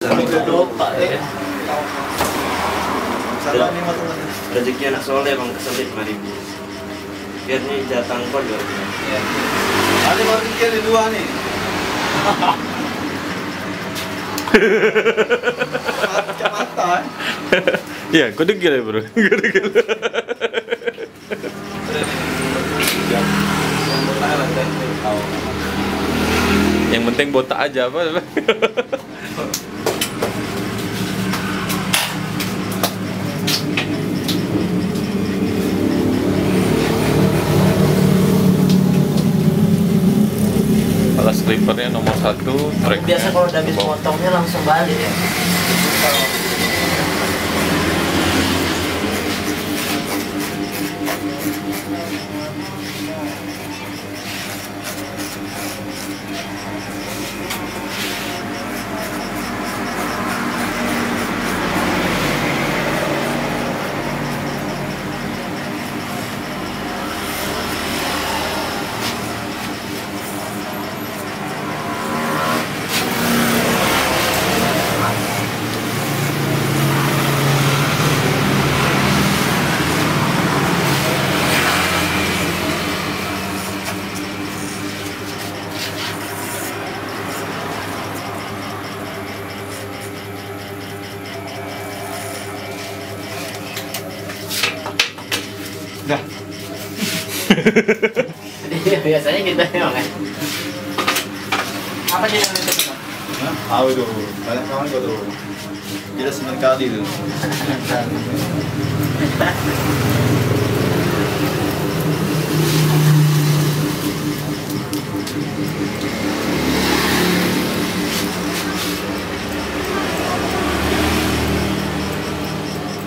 Ya. Salah nih mata mata. Rezeki anak soleh bang keselit lima ribu. Biar nih jatang kau juga. Ya. Ada baru pikir di dua nih. Kacamata. Iya, kau degil ya bro. Kau degil. Yang penting botak aja apa? Alas clippernya nomor satu, tracknya Biasa kalau udah habis motongnya langsung balik ya. Biasanya gitu memang kan. Apa jadi itu? Tahu itu. Banyak kawan kau tuh. Tidak sembilan kali tuh.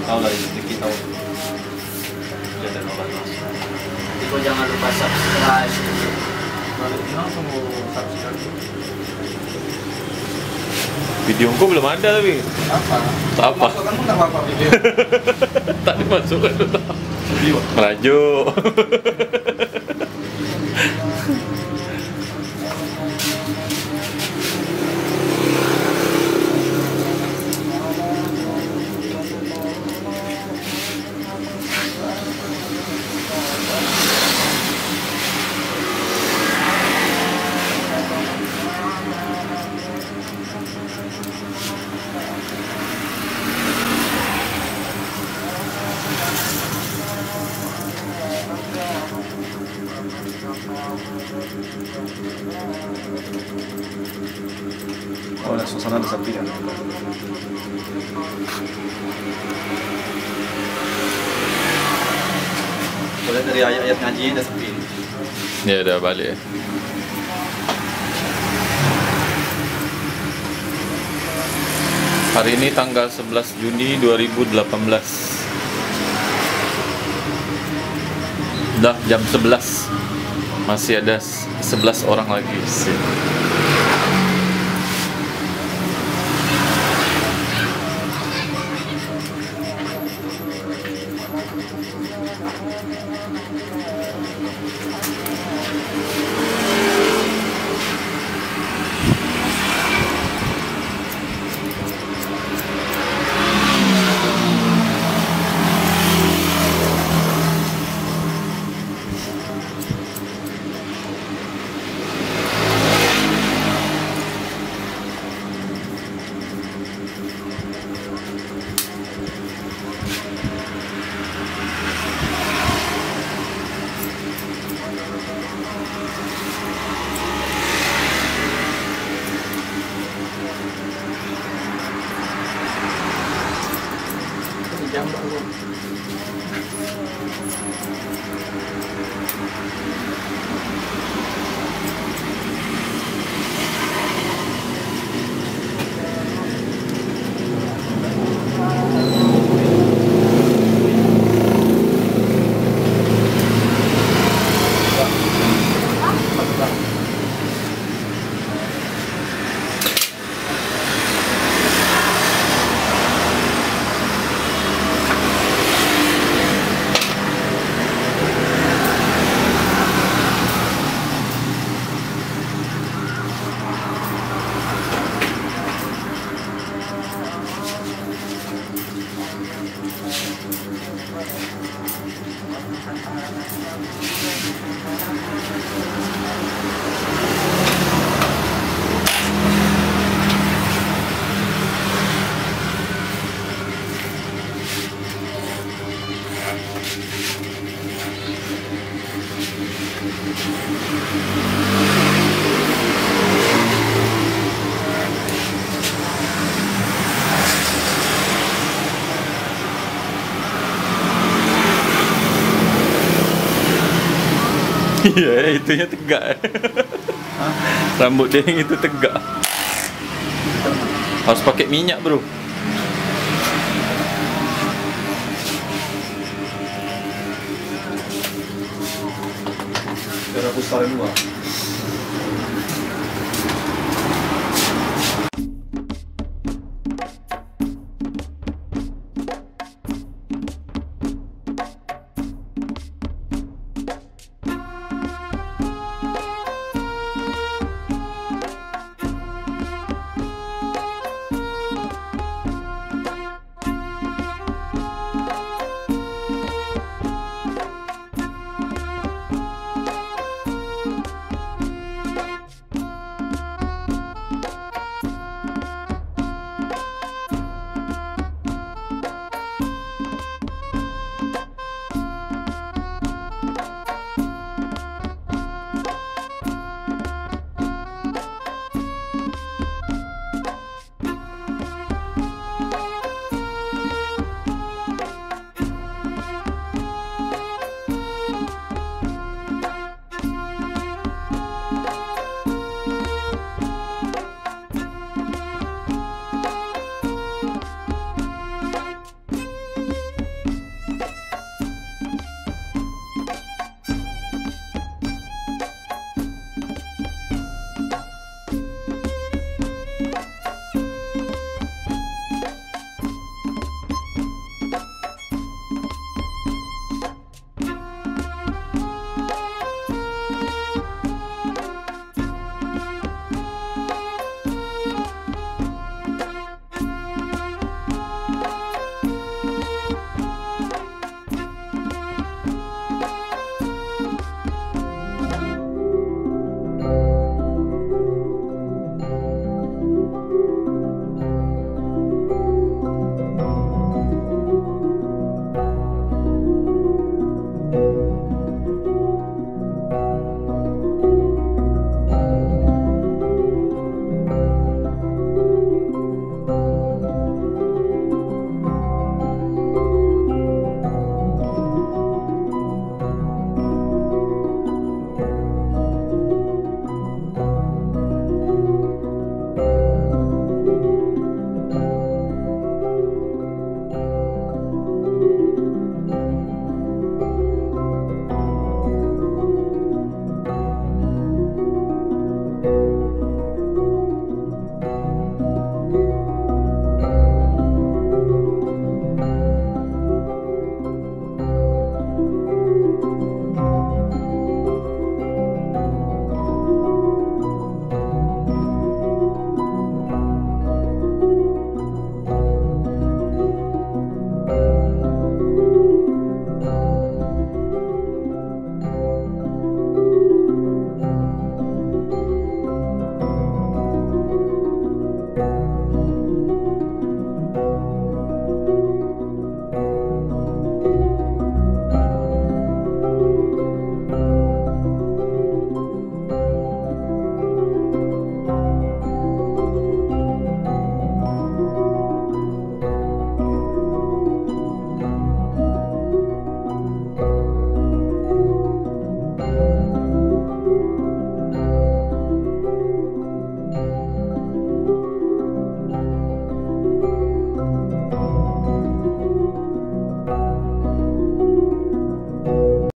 Tahu lah sedikit tahu. Jangan obat jangan lupa subscribe. Langsung subscribe. Video kau belum ada tapi Apa? Tak apa. Masukkan pun tak apa-apa. Video. Merajuk. Boleh dari ayat-ayat sepi. ya udah balik. Hari ini tanggal 11 Juni 2018. Udah jam 11. Masih ada s- 11 orang lagi. 양쪽으로 Iya, itunya tegak. Rambut dia yang itu tegak. Harus pakai minyak, Bro. Start dulu. ah.